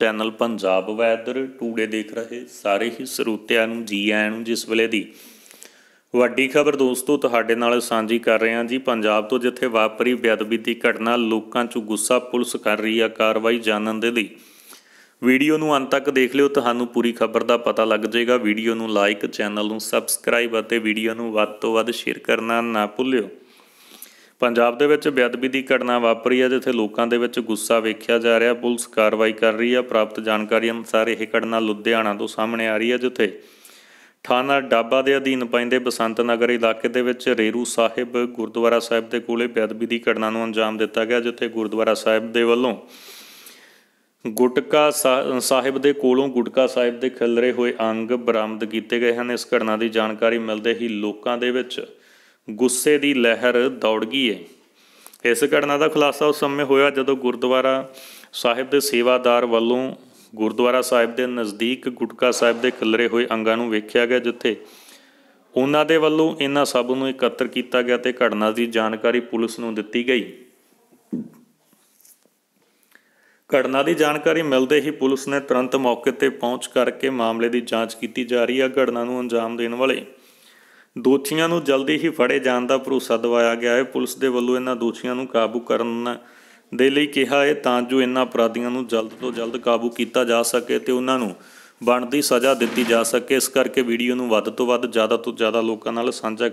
Channel Punjab weather today ਦੇਖ ਰਹੇ ਸਾਰੇ ਹੀ ਸਰੋਤਿਆਂ ਨੂੰ ਜੀ ਆਇਆਂ ਨੂੰ ਜਿਸ ਵੇਲੇ ਦੀ ਵੱਡੀ ਖਬਰ ਦੋਸਤੋ ਤੁਹਾਡੇ ਨਾਲ ਸਾਂਝੀ ਕਰ ਰਹੇ ਹਾਂ ਜੀ ਪੰਜਾਬ ਤੋਂ ਜਿੱਥੇ ਵਾਪਰੀ ਬੇਅਦਬੀ ਦੀ ਘਟਨਾ ਲੋਕਾਂ 'ਚ ਗੁੱਸਾ ਪੁਲਿਸ ਕਰ ਰਹੀ ਆ ਕਾਰਵਾਈ ਜਾਣਨ ਦੇ ਲਈ ਵੀਡੀਓ ਨੂੰ ਅੰਤ ਤੱਕ ਦੇਖ ਲਿਓ ਤੁਹਾਨੂੰ ਪੂਰੀ ਖਬਰ ਦਾ ਪਤਾ ਲੱਗ ਜਾਏਗਾ ਵੀਡੀਓ ਨੂੰ ਲਾਈਕ ਚੈਨਲ ਨੂੰ ਸਬਸਕ੍ਰਾਈਬ ਅਤੇ ਵੀਡੀਓ ਨੂੰ ਵੱਧ ਤੋਂ ਵੱਧ ਸ਼ੇਅਰ ਕਰਨਾ ਨਾ ਭੁੱਲਿਓ ਪੰਜਾਬ ਦੇ ਵਿੱਚ ਬੇਅਦਬੀ ਦੀ ਘਟਨਾ ਵਾਪਰੀ ਹੈ, ਜਿੱਥੇ ਲੋਕਾਂ ਦੇ ਵਿੱਚ ਗੁੱਸਾ ਵੇਖਿਆ ਜਾ ਰਿਹਾ। ਪੁਲਿਸ ਕਾਰਵਾਈ ਕਰ ਰਹੀ ਹੈ। ਪ੍ਰਾਪਤ ਜਾਣਕਾਰੀ ਅਨੁਸਾਰ ਇਹ ਘਟਨਾ ਲੁਧਿਆਣਾ ਤੋਂ ਸਾਹਮਣੇ ਆ ਰਹੀ ਹੈ, ਜਿੱਥੇ ਥਾਣਾ ਡਾਬਾ ਦੇ ਅਧੀਨ ਪੈਂਦੇ ਬਸੰਤ ਨਗਰ ਇਲਾਕੇ ਦੇ ਵਿੱਚ ਰੇਰੂ ਸਾਹਿਬ ਗੁਰਦੁਆਰਾ ਸਾਹਿਬ ਦੇ ਕੋਲੇ ਬੇਅਦਬੀ ਦੀ ਘਟਨਾ ਨੂੰ ਅੰਜਾਮ ਦਿੱਤਾ ਗਿਆ, ਜਿੱਥੇ ਗੁਰਦੁਆਰਾ ਸਾਹਿਬ ਦੇ ਵੱਲੋਂ ਗੁਟਕਾ ਸਾ- ਸਾਹਿਬ ਦੇ ਕੋਲੋਂ ਗੁਟਕਾ ਸਾਹਿਬ ਦੇ ਖਿਲਰੇ ਹੋਏ ਅੰਗ ਬਰਾਮਦ ਕੀਤੇ ਗਏ ਹਨ। ਇਸ ਘਟਨਾ ਦੀ ਜਾਣਕਾਰੀ ਮਿਲਦੇ ਹੀ ਲੋਕਾਂ ਦੇ ਵਿੱਚ ਗੁੱਸੇ ਦੀ ਲਹਿਰ ਦੌੜ ਗਈ ਹੈ ਇਸ ਘਟਨਾ ਦਾ ਖੁਲਾਸਾ ਉਸ ਸਮੇਂ ਹੋਇਆ ਜਦੋਂ ਗੁਰਦੁਆਰਾ ਸਾਹਿਬ ਦੇ ਸੇਵਾਦਾਰ ਵੱਲੋਂ ਗੁਰਦੁਆਰਾ ਸਾਹਿਬ ਦੇ ਨਜ਼ਦੀਕ ਗੁਟਕਾ ਸਾਹਿਬ ਦੇ ਖਿਲਰੇ ਹੋਏ ਅੰਗਾਂ ਨੂੰ ਵੇਖਿਆ ਗਿਆ, ਜਿੱਥੇ ਉਹਨਾਂ ਦੇ ਵੱਲੋਂ ਇਹਨਾਂ ਸਭ ਨੂੰ ਇਕੱਤਰ ਕੀਤਾ ਗਿਆ ਤੇ ਘਟਨਾ ਦੀ ਜਾਣਕਾਰੀ ਪੁਲਿਸ ਨੂੰ ਦਿੱਤੀ ਗਈ। ਘਟਨਾ ਦੀ ਜਾਣਕਾਰੀ ਮਿਲਦੇ ਹੀ ਪੁਲਿਸ ਨੇ ਤੁਰੰਤ ਮੌਕੇ ਤੇ ਪਹੁੰਚ ਕਰਕੇ ਮਾਮਲੇ ਦੀ ਜਾਂਚ ਕੀਤੀ ਜਾ ਰਹੀ ਹੈ। ਘਟਨਾ ਨੂੰ ਅੰਜਾਮ ਦੇਣ ਵਾਲੇ ਦੋਸ਼ੀਆਂ ਨੂੰ ਜਲਦੀ ਹੀ ਫੜੇ ਜਾਣ ਦਾ ਭਰੋਸਾ ਦਿਵਾਇਆ ਗਿਆ ਹੈ। ਪੁਲਿਸ ਦੇ ਵੱਲੋਂ ਇਹਨਾਂ ਦੋਸ਼ੀਆਂ ਨੂੰ ਕਾਬੂ ਕਰਨ ਦੇ ਲਈ ਕਿਹਾ ਹੈ ਤਾਂ ਜੋ ਇਹਨਾਂ ਅਪਰਾਧੀਆਂ ਨੂੰ ਜਲਦ ਤੋਂ ਜਲਦ ਕਾਬੂ ਕੀਤਾ ਜਾ ਸਕੇ ਤੇ ਉਹਨਾਂ ਨੂੰ ਬਣਦੀ ਸਜ਼ਾ ਦਿੱਤੀ ਜਾ ਸਕੇ। ਇਸ ਕਰਕੇ ਵੀਡੀਓ ਨੂੰ ਵੱਧ ਤੋਂ ਵੱਧ ਜ਼ਿਆਦਾ ਤੋਂ ਜ਼ਿਆਦਾ ਲੋਕਾਂ ਨਾਲ ਸਾਂਝਾ